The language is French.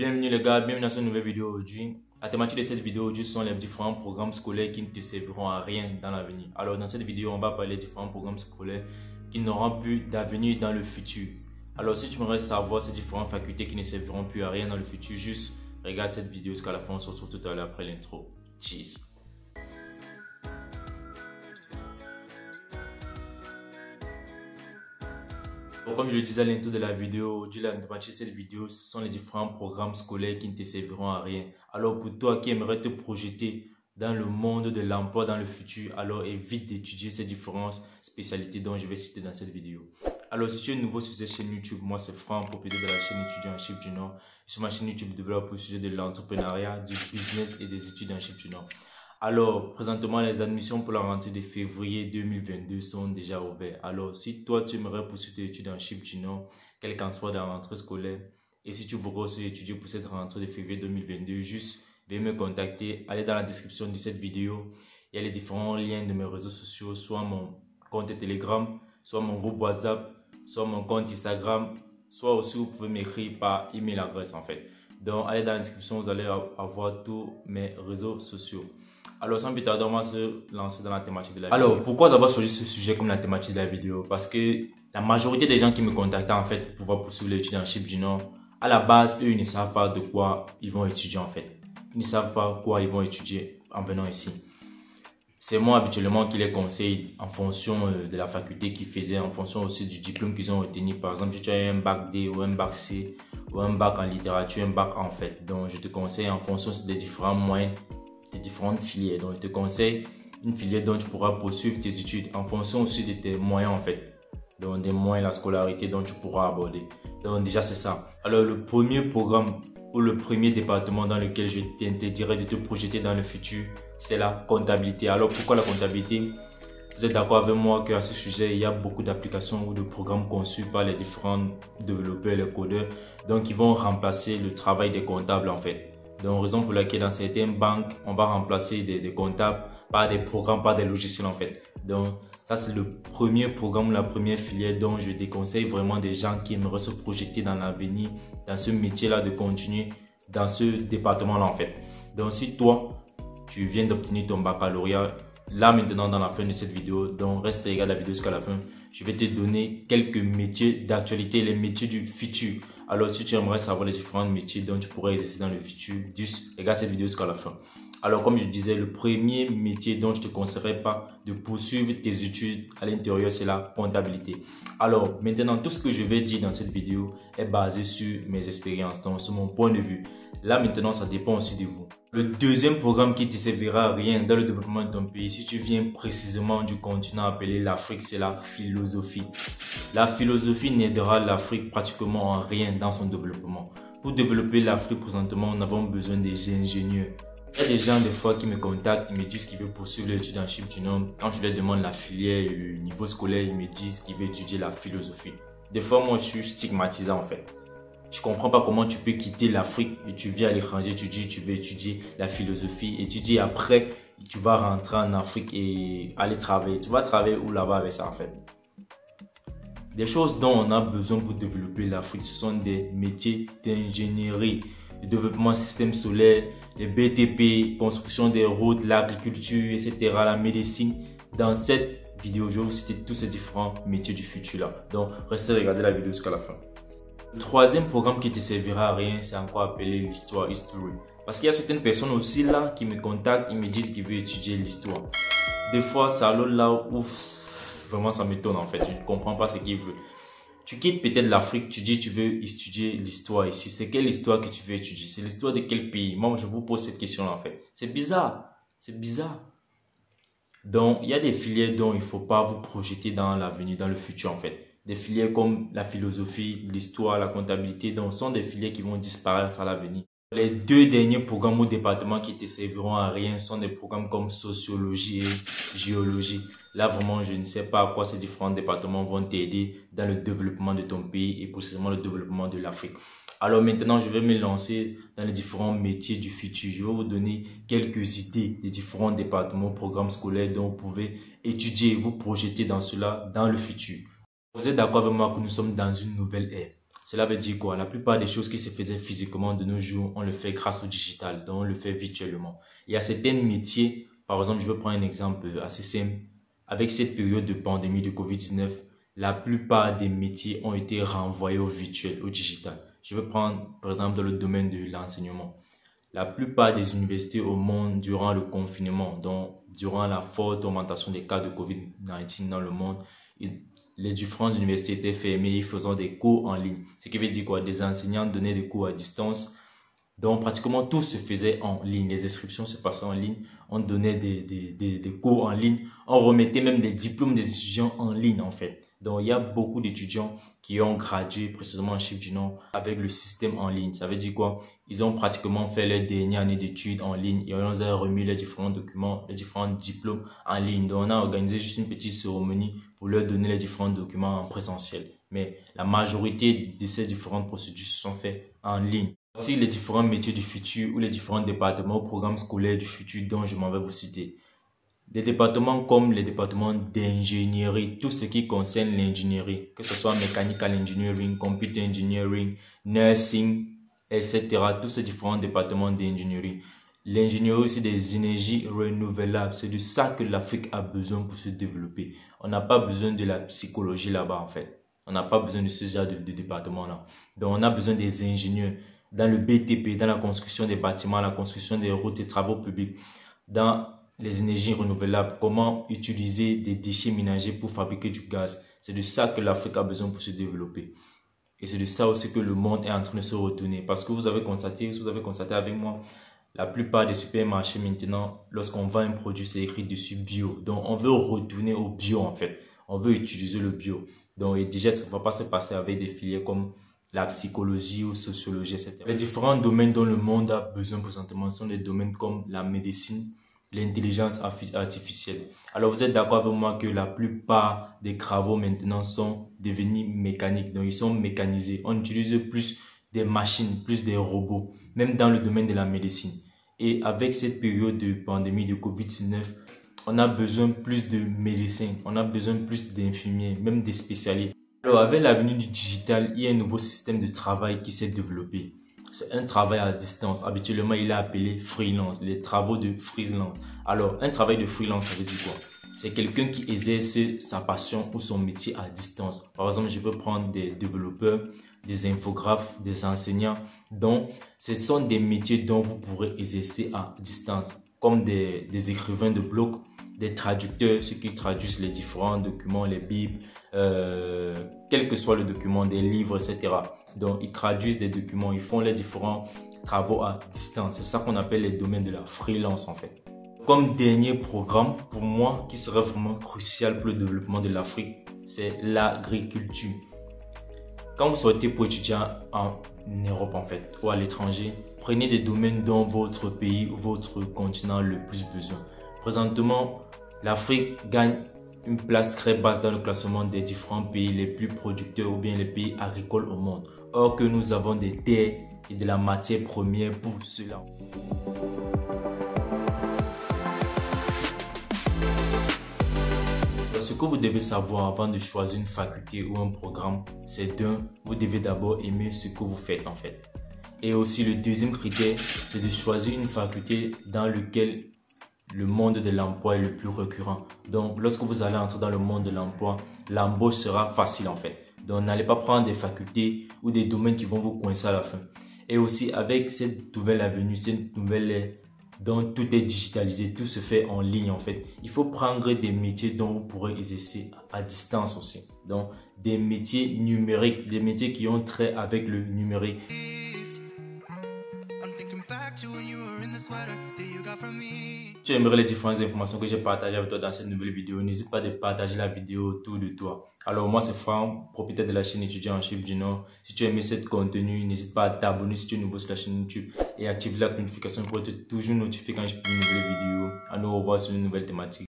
Bienvenue les gars, bienvenue dans cette nouvelle vidéo aujourd'hui. La thématique de cette vidéo aujourd'hui sont les différents programmes scolaires qui ne te serviront à rien dans l'avenir. Alors dans cette vidéo, on va parler des différents programmes scolaires qui n'auront plus d'avenir dans le futur. Alors si tu voudrais savoir ces différentes facultés qui ne serviront plus à rien dans le futur, juste regarde cette vidéo jusqu'à la fin, on se retrouve tout à l'heure après l'intro. Cheers comme je le disais à l'intro de la vidéo, du la de cette vidéo, ce sont les différents programmes scolaires qui ne te serviront à rien. Alors pour toi qui aimerais te projeter dans le monde de l'emploi dans le futur, alors évite d'étudier ces différentes spécialités dont je vais citer dans cette vidéo. Alors si tu es nouveau sur cette chaîne YouTube, moi c'est Franck, propriétaire de la chaîne étudiant en chip du Nord. Sur ma chaîne YouTube, je développe au sujet de l'entrepreneuriat, du business et des études en chip du Nord. Alors, présentement, les admissions pour la rentrée de février 2022 sont déjà ouvertes. Alors, si toi, tu aimerais poursuivre tes études en chip du Nord, quelle qu'en soit la rentrée scolaire, et si tu voudrais aussi étudier pour cette rentrée de février 2022, juste viens me contacter. Allez dans la description de cette vidéo. Il y a les différents liens de mes réseaux sociaux, soit mon compte Telegram, soit mon groupe WhatsApp, soit mon compte Instagram, soit aussi vous pouvez m'écrire par email adresse en fait. Donc, allez dans la description, vous allez avoir tous mes réseaux sociaux. Alors, sans plus tarder, on va se lancer dans la thématique de la vidéo. Alors, pourquoi avoir choisi ce sujet comme la thématique de la vidéo? Parce que la majorité des gens qui me contactent en fait pour pouvoir poursuivre l'étude en chip du Nord, à la base, eux, ils ne savent pas de quoi ils vont étudier en fait. Ils ne savent pas quoi ils vont étudier en venant ici. C'est moi habituellement qui les conseille en fonction euh, de la faculté qu'ils faisaient, en fonction aussi du diplôme qu'ils ont obtenu. Par exemple, si tu as un bac D ou un bac C ou un bac en littérature, un bac en fait. Donc, je te conseille en fonction des différents moyens des différentes filières. Donc, je te conseille une filière dont tu pourras poursuivre tes études en fonction aussi de tes moyens en fait. Donc, des moyens, la scolarité dont tu pourras aborder. Donc, déjà, c'est ça. Alors, le premier programme ou le premier département dans lequel je t'interdirais de te projeter dans le futur, c'est la comptabilité. Alors, pourquoi la comptabilité? Vous êtes d'accord avec moi qu'à ce sujet, il y a beaucoup d'applications ou de programmes conçus par les différents développeurs, les codeurs, donc ils vont remplacer le travail des comptables en fait. Donc, raison pour laquelle dans certaines banques, on va remplacer des, comptables par des programmes, par des logiciels en fait. Donc, ça c'est le premier programme, la première filière dont je déconseille vraiment des gens qui aimeraient se projeter dans l'avenir, dans ce métier-là, de continuer dans ce département-là en fait. Donc, si toi, tu viens d'obtenir ton baccalauréat, là maintenant dans la fin de cette vidéo, donc reste et regarde la vidéo jusqu'à la fin, je vais te donner quelques métiers d'actualité, les métiers du futur. Alors, si tu aimerais savoir les différents métiers dont tu pourrais exercer dans le futur, regarde cette vidéo jusqu'à la fin. Alors, comme je disais, le premier métier dont je te conseillerais pas de poursuivre tes études à l'intérieur, c'est la comptabilité. Alors, maintenant, tout ce que je vais dire dans cette vidéo est basé sur mes expériences, donc sur mon point de vue. Là, maintenant, ça dépend aussi de vous. Le deuxième programme qui te servira à rien dans le développement de ton pays, si tu viens précisément du continent appelé l'Afrique, c'est la philosophie. La philosophie n'aidera l'Afrique pratiquement en rien dans son développement. Pour développer l'Afrique présentement, nous avons besoin des ingénieurs. Il y a des gens des fois qui me contactent, ils me disent qu'ils veulent poursuivre l'étude en chip du nom. Quand je leur demande la filière et le niveau scolaire, ils me disent qu'ils veulent étudier la philosophie. Des fois, moi, je suis stigmatisant en fait. Je comprends pas comment tu peux quitter l'Afrique et tu viens à l'étranger, tu dis tu veux étudier la philosophie et tu dis après tu vas rentrer en Afrique et aller travailler. Tu vas travailler où là-bas avec ça en fait? Des choses dont on a besoin pour développer l'Afrique, ce sont des métiers d'ingénierie, le développement système solaire, les BTP, construction des routes, l'agriculture, etc., la médecine. Dans cette vidéo, je vais vous citer tous ces différents métiers du futur là. Donc, restez regarder la vidéo jusqu'à la fin. Le troisième programme qui te servira à rien, c'est encore appelé l'histoire history. Parce qu'il y a certaines personnes aussi là qui me contactent, ils me disent qu'ils veulent étudier l'histoire. Des fois, ça là où vraiment ça m'étonne en fait. Je ne comprends pas ce qu'ils veulent. Tu quittes peut-être l'Afrique, tu dis tu veux étudier l'histoire ici. C'est quelle histoire que tu veux étudier? C'est l'histoire de quel pays? Moi, je vous pose cette question en fait. C'est bizarre. C'est bizarre. Donc, il y a des filières dont il ne faut pas vous projeter dans l'avenir, dans le futur en fait des filières comme la philosophie, l'histoire, la comptabilité, donc sont des filières qui vont disparaître à l'avenir. Les deux derniers programmes ou départements qui te serviront à rien sont des programmes comme sociologie et géologie. Là, vraiment, je ne sais pas à quoi ces différents départements vont t'aider dans le développement de ton pays et précisément le développement de l'Afrique. Alors maintenant, je vais me lancer dans les différents métiers du futur. Je vais vous donner quelques idées des différents départements, programmes scolaires dont vous pouvez étudier et vous projeter dans cela dans le futur. Vous êtes d'accord avec moi que nous sommes dans une nouvelle ère. Cela veut dire quoi? La plupart des choses qui se faisaient physiquement de nos jours, on le fait grâce au digital, donc on le fait virtuellement. Il y a certains métiers, par exemple, je vais prendre un exemple assez simple. Avec cette période de pandémie de Covid-19, la plupart des métiers ont été renvoyés au virtuel, au digital. Je vais prendre par exemple dans le domaine de l'enseignement. La plupart des universités au monde durant le confinement, donc durant la forte augmentation des cas de Covid-19 dans le monde, les différentes universités étaient fermées, ils faisaient des cours en ligne. Ce qui veut dire quoi? Des enseignants donnaient des cours à distance. Donc pratiquement tout se faisait en ligne. Les inscriptions se passaient en ligne. On donnait des, des, des, cours en ligne. On remettait même des diplômes des étudiants en ligne en fait. Donc, il y a beaucoup d'étudiants qui ont gradué précisément en Chine du Nord avec le système en ligne. Ça veut dire quoi? Ils ont pratiquement fait leur dernière année d'études en ligne et on leur a remis les différents documents, les différents diplômes en ligne. Donc, on a organisé juste une petite cérémonie pour leur donner les différents documents en présentiel. Mais la majorité de ces différentes procédures se sont faites en ligne. Voici les différents métiers du futur ou les différents départements ou programmes scolaires du futur dont je m'en vais vous citer. Des départements comme les départements d'ingénierie, tout ce qui concerne l'ingénierie, que ce soit mechanical engineering, computer engineering, nursing, etc. Tous ces différents départements d'ingénierie. L'ingénierie aussi des énergies renouvelables, c'est de ça que l'Afrique a besoin pour se développer. On n'a pas besoin de la psychologie là-bas en fait. On n'a pas besoin de ce genre de, de département-là. Donc on a besoin des ingénieurs dans le BTP, dans la construction des bâtiments, la construction des routes et travaux publics, dans les énergies renouvelables, comment utiliser des déchets ménagers pour fabriquer du gaz. C'est de ça que l'Afrique a besoin pour se développer. Et c'est de ça aussi que le monde est en train de se retourner. Parce que vous avez constaté, vous avez constaté avec moi, la plupart des supermarchés maintenant, lorsqu'on vend un produit, c'est écrit dessus bio. Donc, on veut retourner au bio en fait. On veut utiliser le bio. Donc, et déjà, ça ne va pas se passer avec des filières comme la psychologie ou sociologie, etc. Les différents domaines dont le monde a besoin présentement sont des domaines comme la médecine, l'intelligence artificielle. Alors vous êtes d'accord avec moi que la plupart des travaux maintenant sont devenus mécaniques, donc ils sont mécanisés. On utilise plus des machines, plus des robots, même dans le domaine de la médecine. Et avec cette période de pandémie de Covid-19, on a besoin plus de médecins, on a besoin plus d'infirmiers, même des spécialistes. Alors avec l'avenue du digital, il y a un nouveau système de travail qui s'est développé c'est un travail à distance. Habituellement, il est appelé freelance, les travaux de freelance. Alors, un travail de freelance, ça veut dire quoi? C'est quelqu'un qui exerce sa passion ou son métier à distance. Par exemple, je peux prendre des développeurs, des infographes, des enseignants. Donc, ce sont des métiers dont vous pourrez exercer à distance, comme des, des écrivains de blogs, des traducteurs, ceux qui traduisent les différents documents, les bibles, euh, quel que soit le document, des livres, etc. Donc, ils traduisent des documents, ils font les différents travaux à distance. C'est ça qu'on appelle les domaines de la freelance, en fait. Comme dernier programme, pour moi, qui serait vraiment crucial pour le développement de l'Afrique, c'est l'agriculture. Quand vous sortez pour étudier en Europe, en fait, ou à l'étranger, prenez des domaines dont votre pays ou votre continent a le plus besoin. Présentement, l'Afrique gagne une place très basse dans le classement des différents pays les plus producteurs ou bien les pays agricoles au monde. Or que nous avons des terres et de la matière première pour cela. Ce que vous devez savoir avant de choisir une faculté ou un programme, c'est d'un, vous devez d'abord aimer ce que vous faites en fait. Et aussi le deuxième critère, c'est de choisir une faculté dans laquelle le monde de l'emploi est le plus récurrent. Donc, lorsque vous allez entrer dans le monde de l'emploi, l'embauche sera facile en fait. Donc, n'allez pas prendre des facultés ou des domaines qui vont vous coincer à la fin. Et aussi, avec cette nouvelle avenue, cette nouvelle dont tout est digitalisé, tout se fait en ligne en fait. Il faut prendre des métiers dont vous pourrez exercer à distance aussi. Donc, des métiers numériques, des métiers qui ont trait avec le numérique. Tu aimerais les différentes informations que j'ai partagées avec toi dans cette nouvelle vidéo, n'hésite pas de partager la vidéo autour de toi. Alors moi c'est Franck, propriétaire de la chaîne étudiant en Chip du Nord. Si tu as aimé ce contenu, n'hésite pas à t'abonner si tu es nouveau sur la chaîne YouTube et active la notification pour être toujours notifié quand je publie une nouvelle vidéo. À nous revoir sur une nouvelle thématique.